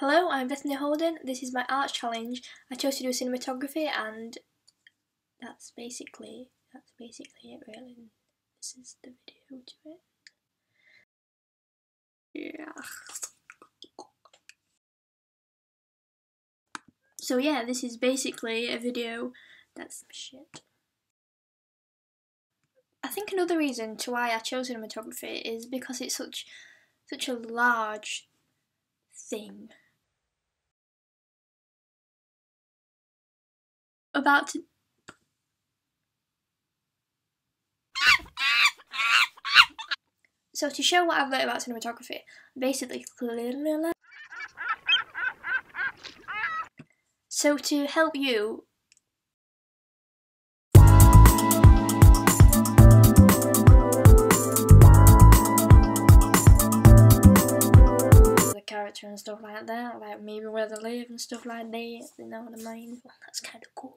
Hello, I'm Bethany Holden. This is my art challenge. I chose to do cinematography and that's basically that's basically it really. This is the video to it. Yeah. So yeah, this is basically a video that's shit. I think another reason to why I chose cinematography is because it's such such a large thing. About to So to show what I've learned about cinematography, basically So to help you and stuff like that, like maybe where they live and stuff like that, you know what I mean? That's kind of cool.